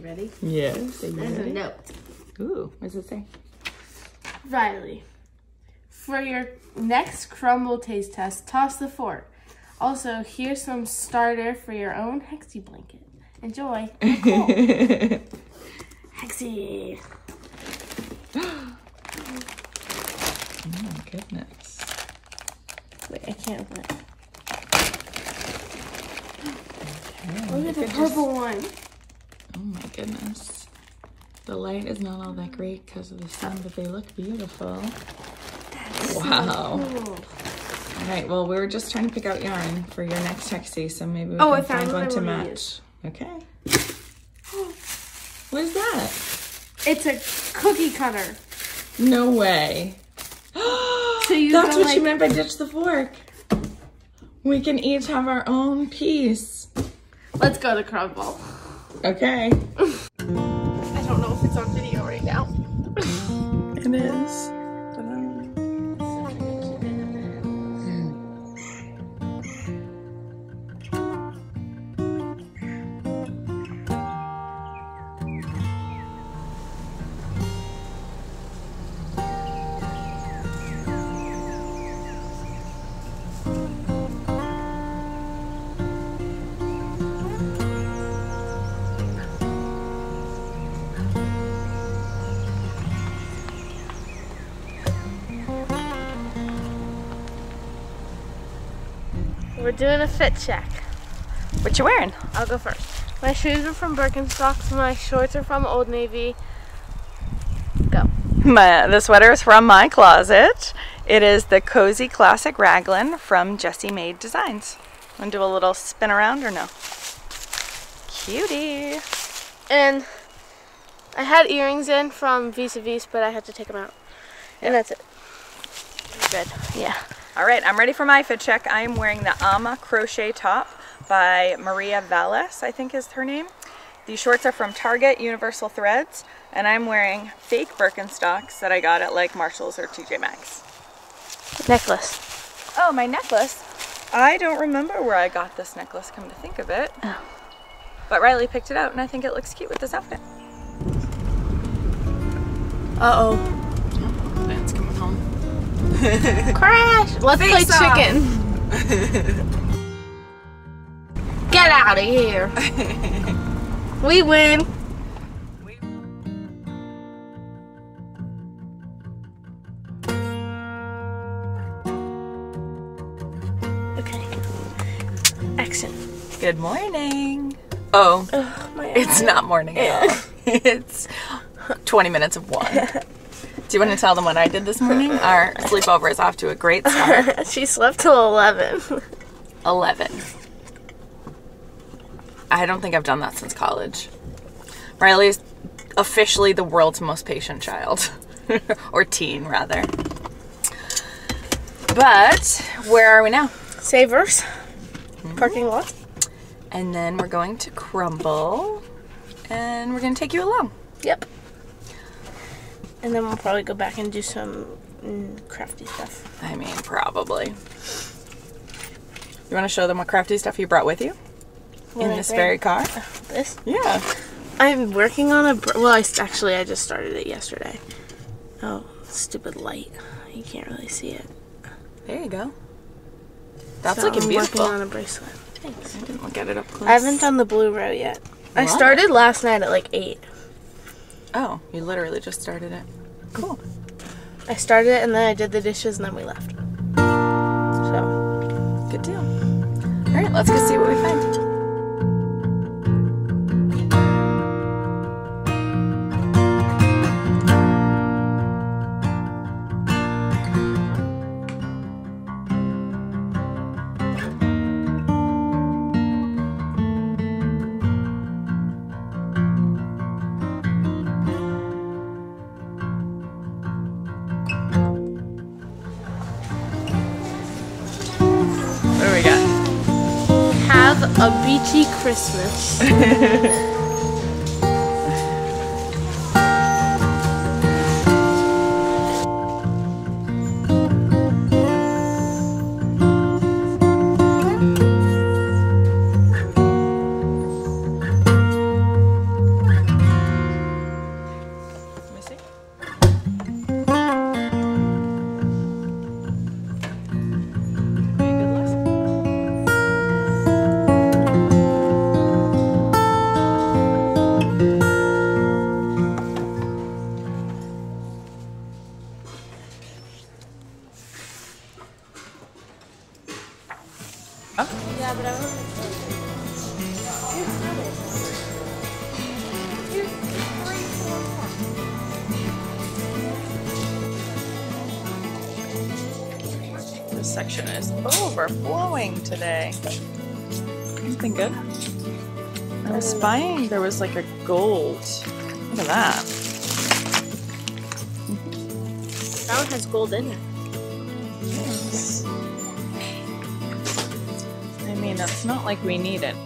Ready? Yes. Are you There's a ready? note. Ooh, what does it say? Riley, for your next Crumbl taste test, toss the fork. Also, here's some starter for your own Hexy blanket. Enjoy. Hexy. Oh my goodness. Wait, I can't open it. Okay, Look at the could just- purple one. Oh my goodness. The light is not all that great because of the sun, but they look beautiful. Wow. Cool. All right, well, we were just trying to pick out yarn for your next Hexie, so maybe we Oh, can find one to match. use. Okay. Oh. What is that? It's a cookie cutter. No way. So you That's what like- meant by ditch the fork. We can each have our own piece. Let's go to Crumbl. Okay. I don't know if it's on video right now. It is. We're doing a fit check. What you wearing? I'll go first. My shoes are from Birkenstocks. My shorts are from Old Navy. Go. My, the sweater is from my closet. It is the Cozy Classic Raglan from Jessie Maed Designs. Want to do a little spin around or no? Cutie. And I had earrings in from Vis a Vis, but I had to take them out. And that's it. Good. Yeah. All right, I'm ready for my fit check. I am wearing the Ama crochet top by Maria Valles, I think is her name. These shorts are from Target Universal Threads, and I'm wearing fake Birkenstocks that I got at like Marshalls or TJ Maxx. Necklace. Oh, my necklace. I don't remember where I got this necklace, come to think of it. But Riley picked it out, and I think it looks cute with this outfit. Uh Crash! Let's play chicken. Get out of here. we win. Okay. Action. Good morning. Oh, oh my it's not morning at all. it's 20 minutes of one. Do you want to tell them what I did this morning? Our sleepover is off to a great start. she slept till 11. 11. I don't think I've done that since college. Riley's officially the world's most patient child. or teen, rather. But where are we now? Savers. Mm-hmm. Parking lot. And then we're going to Crumbl. And we're going to take you along. Yep. And then we'll probably go back and do some mm, crafty stuff. I mean, probably. You want to show them what crafty stuff you brought with you What in I this bring. very car? This? Yeah. I'm working on a. Well, I actually I just started it yesterday. Oh, stupid light! You can't really see it. There you go. That's So looking I'm beautiful. working on a bracelet. Thanks. I didn't look at it up close. I haven't done the blue row yet. I started last night at like eight. Oh, you literally just started it. Cool. I started it and then I did the dishes and then we left. So Good deal. All right, let's go see what we find. A Christmas. This section is overflowing today. Anything good? I was spying there was like a gold. Look at that. That one has gold in it. I mean, it's not like we need it.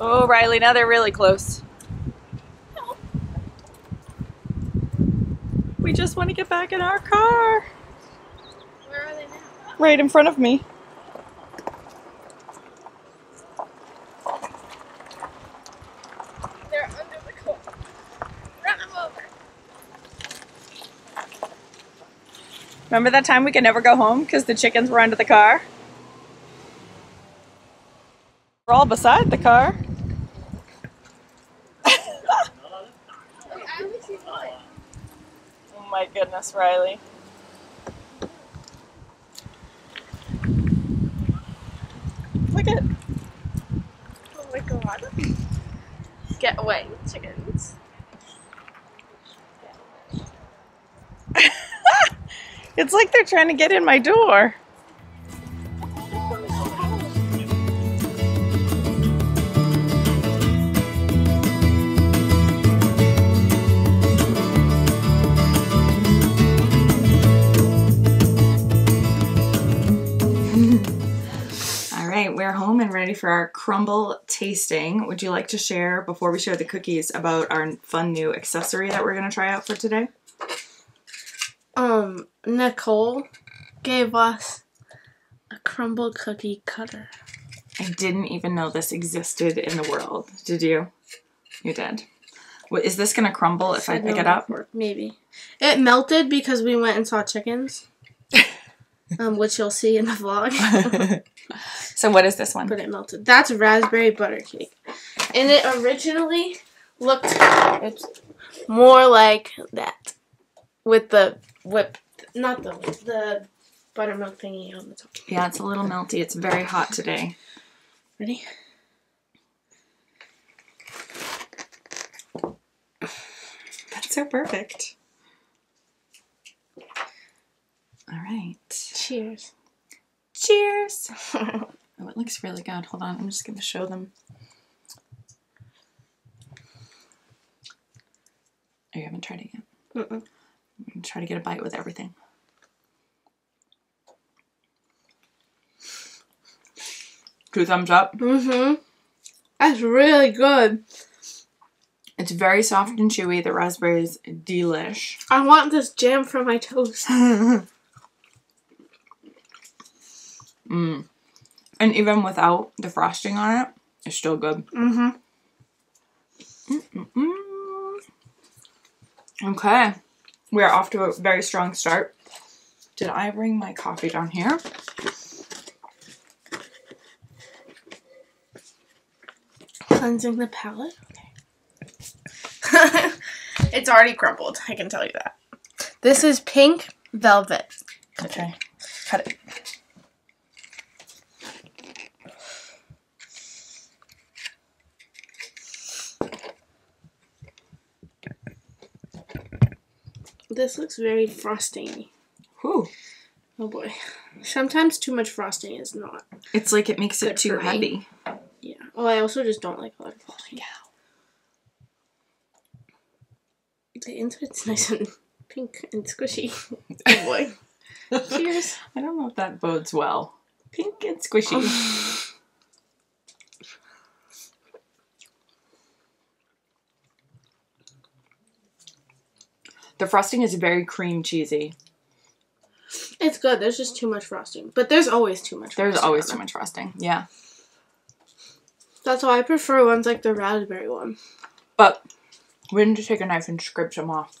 Oh, Riley, now they're really close. We just want to get back in our car. Where are they now? Right in front of me. They're under the car. Run them over. Remember that time we could never go home because the chickens were under the car? We're all beside the car. I only see one. Oh my goodness, Riley. Look at Oh my god. Get away, chickens. It's like they're trying to get in my door. For our Crumbl tasting. Would you like to share, before we share the cookies, about our fun new accessory that we're going to try out for today? Um, Nicole gave us a Crumbl cookie cutter. I didn't even know this existed in the world. Did you? You did. Wait, Is this gonna crumble if I Said pick it up? Maybe. It melted because we went and saw chickens. um, which you'll see in the vlog. so what is this one? but it melted. That's raspberry butter cake. And it originally looked it's more like that. With the whip not the the buttermilk thingy on the top. Yeah, it's a little melty. It's very hot today. Ready? That's so perfect. All right. Cheers. Cheers. Oh, it looks really good. Hold on. I'm just gonna show them. Oh, you haven't tried it yet. Mm-mm. I'm gonna try to get a bite with everything. Two thumbs up. Mm-hmm. That's really good. It's very soft and chewy. The raspberry is delish. I want this jam for my toast. Mm. And even without the frosting on it, it's still good. Mm-hmm. Okay. We are off to a very strong start. Did I bring my coffee down here? Cleansing the palate. Okay. it's already crumpled. I can tell you that. This is pink velvet. Okay. okay. Cut it. This looks very frosting. Whew. Oh boy. Sometimes too much frosting is not. It's like it makes it too heavy. Yeah. Oh, I also just don't like a lot of frosting. The inside's nice and pink and squishy. Oh boy. Cheers. I don't know if that bodes well. Pink and squishy. The frosting is very cream cheesy. It's good. There's just too much frosting. But there's always too much There's always too much frosting. Yeah. That's why I prefer ones like the raspberry one. But we need to take a knife and scrape some off.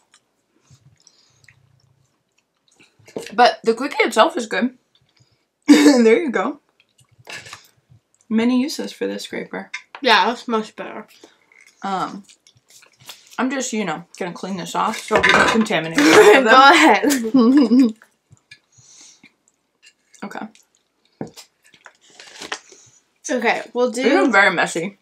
But the cookie itself is good. there you go. Many uses for this scraper. Yeah, that's much better. Um, I'm just, you know, gonna clean this off so we don't contaminate Go ahead. okay. Okay, we'll do. This is very messy.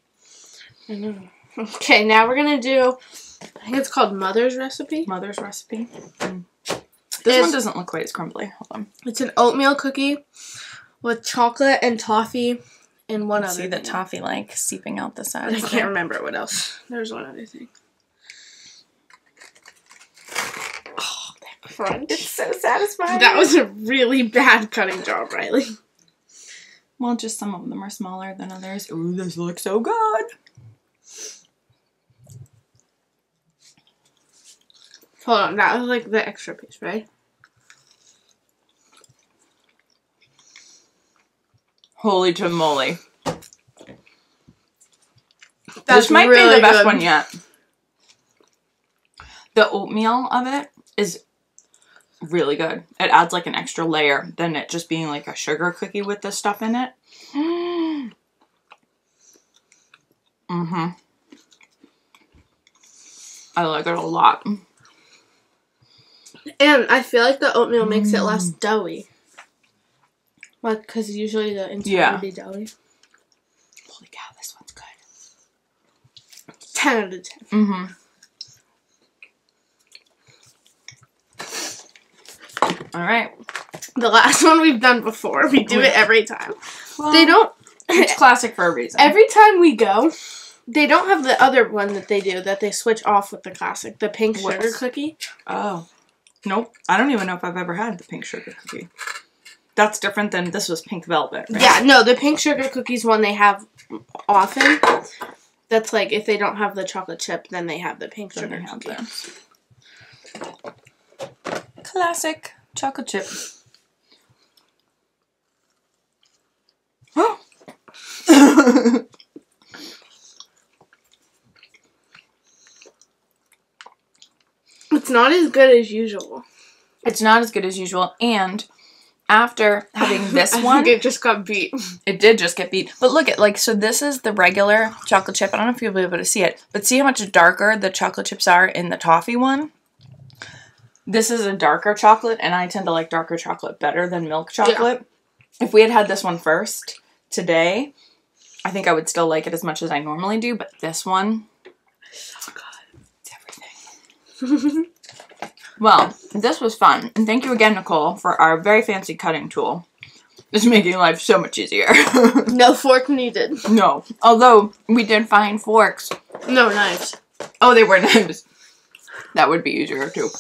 I know. Okay, now we're gonna do. I think it's called Mother's recipe. Mother's recipe. Mm. This one doesn't look quite as crumbly. Hold on. It's an oatmeal cookie with chocolate and toffee and one other. See the thing. toffee like seeping out the side. I can't remember what else. There's one other thing. Oh, that crunch. It's so satisfying. That was a really bad cutting job, Riley. Well, just some of them are smaller than others. Ooh, this looks so good. Hold on, that was like the extra piece, right? Holy tamale. That's this might be the best good. one yet. The oatmeal of it is really good. It adds like an extra layer than it just being like a sugar cookie with the stuff in it. Mm-hmm. I like it a lot. And I feel like the oatmeal makes it less Mm. doughy. Like, because usually the inside Yeah. would be doughy. Holy cow, this one's good. 10 out of 10. Mm-hmm. All right. The last one we've done before, we do it every time. Well, They don't, It's classic for a reason. every time we go, they don't have the other one that they do that they switch off with the classic, the pink sugar cookie. oh, nope. I don't even know if I've ever had the pink sugar cookie. That's different than this was pink velvet. Right? Yeah, no, the pink sugar cookies one they have often. That's like if they don't have the chocolate chip, then they have the pink Then sugar cookie. Classic chocolate chip. It's not as good as usual. it's not as good as usual, and after having this I one, think it just got beat. It did just get beat. But look at like so this is the regular chocolate chip. I don't know if you'll be able to see it, but see how much darker the chocolate chips are in the toffee one? This is a darker chocolate and I tend to like darker chocolate better than milk chocolate. If we had had this one first today, I think I would still like it as much as I normally do, but this one So good. it's everything. Well, this was fun. And thank you again, Nicole, for our very fancy cutting tool. It's making life so much easier. No fork needed. No. Although we did find forks. No knives. Oh, they were knives. That would be easier too.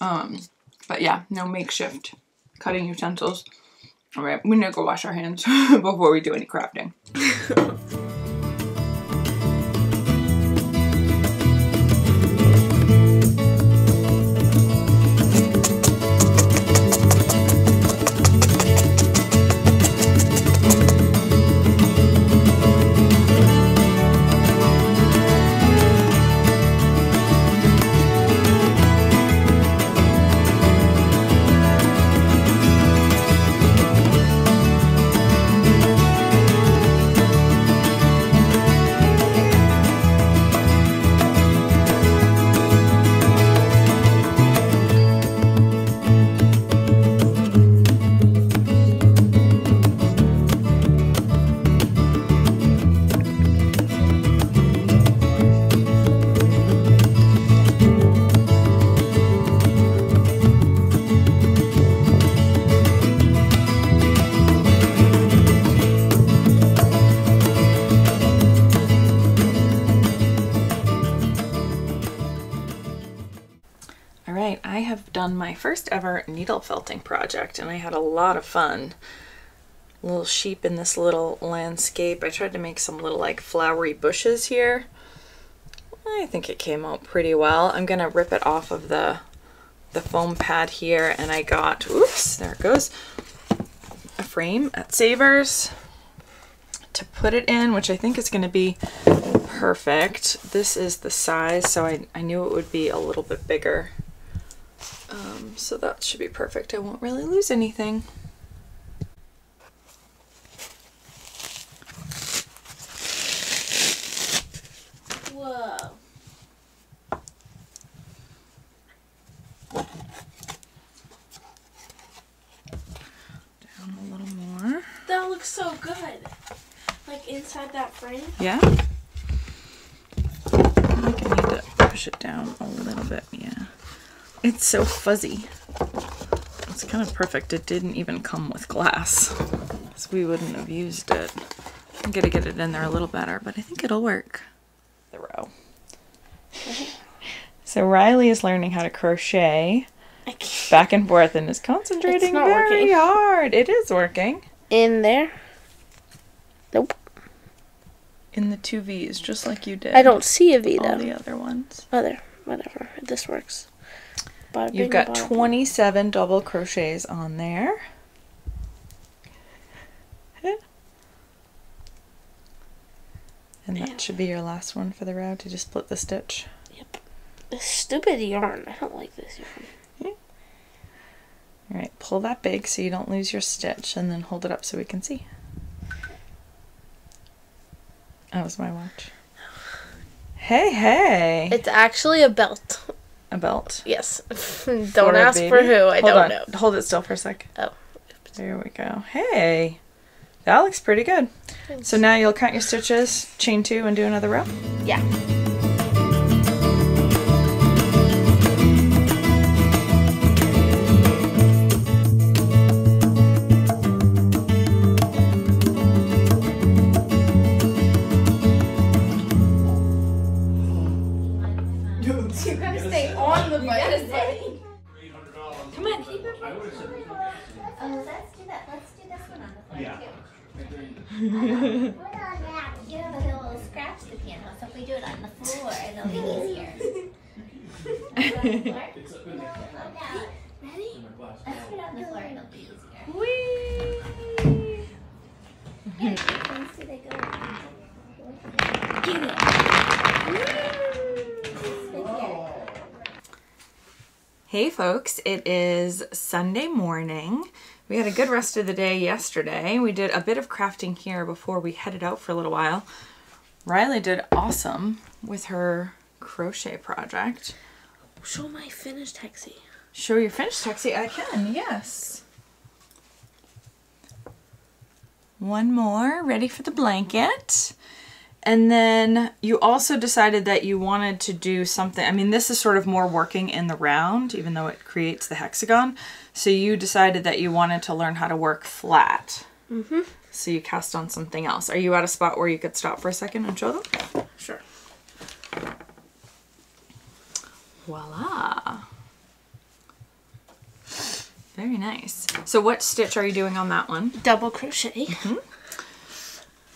Um, but yeah, no makeshift cutting utensils. All right, we need to go wash our hands before we do any crafting. my first ever needle felting project and I had a lot of fun. Little sheep in this little landscape. I tried to make some little like flowery bushes here. I think it came out pretty well. I'm gonna rip it off of the the foam pad here and I got, oops, there it goes, a frame at Savers to put it in, which I think is gonna be perfect. This is the size, so I, I knew it would be a little bit bigger. Um, so that should be perfect. I won't really lose anything. Whoa. Down a little more. That looks so good. Like inside that frame. Yeah? I think I need to push it down a little bit, yeah. It's so fuzzy. It's kind of perfect. It didn't even come with glass. So we wouldn't have used it. I'm gonna get it in there a little better, but I think it'll work. The row. so Riley is learning how to crochet back and forth and is concentrating very working. hard. It is working. In there. Nope. In the two V's, just like you did. I don't see a V all though. the other ones. Other, whatever. This works. You've got bada boom. 27 double crochets on there. And that should be your last one for the row to just split the stitch. Yep. This stupid yarn. I don't like this yarn. All right, pull that big so you don't lose your stitch and then hold it up so we can see. That was my watch. Hey, hey! It's actually a belt. A belt. Yes. don't ask for who. I Hold don't on. know. Hold it still for a sec. Oh. There we go. Hey! That looks pretty good. So now you'll count your stitches, chain two, and do another row. Yeah. Come on, keep it. Oh, let's do that. Let's do this one on the floor Yeah. too. Put on that. You know, but it'll scratch the piano. So if we do it on the floor, it'll be easier. On the floor? No, on that. Ready? Let's put it on the floor. It'll be easier. Whee! Let's see they go. Get it. Sit here. Hey folks, it is Sunday morning. We had a good rest of the day yesterday. We did a bit of crafting here before we headed out for a little while. Riley did awesome with her crochet project. Show my finished hexie. Show your finished, hexie. I can, yes. One more, ready for the blanket. And then you also decided that you wanted to do something. I mean, this is sort of more working in the round, even though it creates the hexagon. So you decided that you wanted to learn how to work flat. Mm-hmm. So you cast on something else. Are you at a spot where you could stop for a second and show them? Sure. Voila. Very nice. So what stitch are you doing on that one? Double crochet.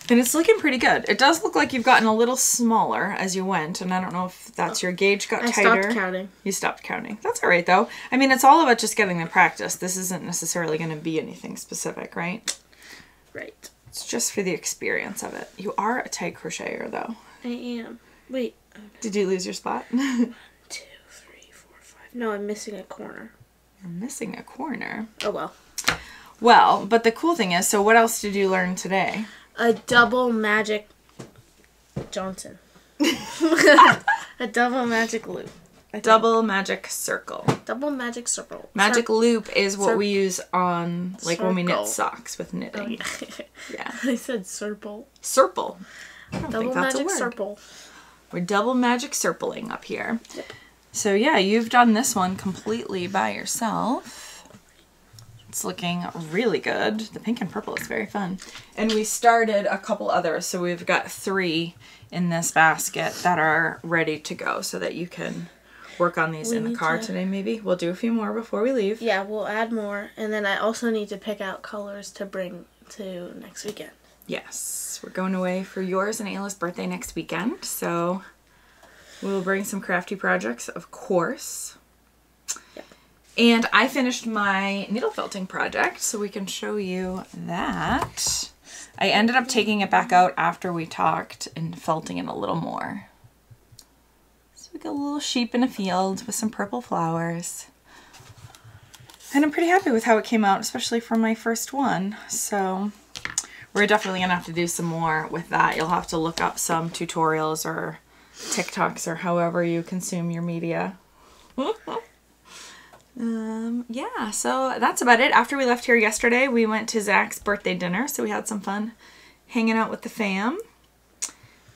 And it's looking pretty good. It does look like you've gotten a little smaller as you went, and I don't know if that's your gauge got I tighter. stopped counting. You stopped counting. That's all right though. I mean, it's all about just getting the practice. This isn't necessarily going to be anything specific, right? Right. It's just for the experience of it. You are a tight crocheter though. I am. Wait. Did you lose your spot? You're Two, three, four, five. No, I'm missing a corner. missing a corner. Oh well. Well, but the cool thing is, so what else did you learn today? A double magic Johnson. a double magic loop. Double magic circle. double magic circle. Magic Cir- loop is what Cir- we use on like when we knit socks with Oh, knitting. yeah. Yeah. I said circle. Circle. Double think that's a magic circle. We're double magic circling up here. So yeah, you've done this one completely by yourself. It's looking really good. The pink and purple is very fun. And we started a couple others, so we've got three in this basket that are ready to go so that you can work on these We in the car to- today, maybe. We'll do a few more before we leave. Yeah, we'll add more, and then I also need to pick out colors to bring to next weekend. Yes, we're going away for yours and Ayla's birthday next weekend, so we will bring some crafty projects, of course. And I finished my needle felting project, so we can show you that. I ended up taking it back out after we talked and felting it a little more. So we got a little sheep in a field with some purple flowers. And I'm pretty happy with how it came out, especially for my first one. So we're definitely gonna have to do some more with that. You'll have to look up some tutorials or TikToks or however you consume your media. um, yeah, so that's about it. After we left here yesterday, we went to Zach's birthday dinner, so we had some fun hanging out with the fam.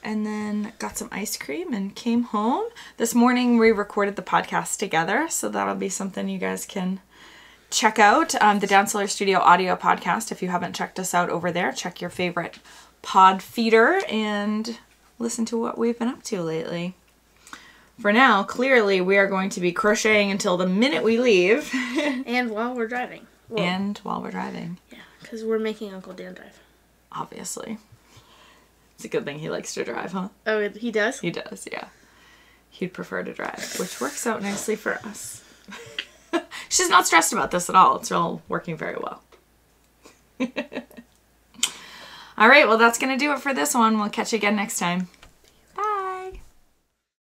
And then got some ice cream and came home. This morning we recorded the podcast together, so that'll be something you guys can check out um, the Down Cellar Studio audio podcast. If you haven't checked us out over there, check your favorite pod feeder and listen to what we've been up to lately. For now, clearly we are going to be crocheting until the minute we leave And while we're driving. Well, and while we're driving, yeah, because we're making Uncle Dan drive. obviously. It's a good thing he likes to drive, huh? Oh, he does? He does, yeah. He'd prefer to drive, which works out nicely for us. She's not stressed about this at all. It's all working very well. all right, well, that's going to do it for this one. We'll catch you again next time.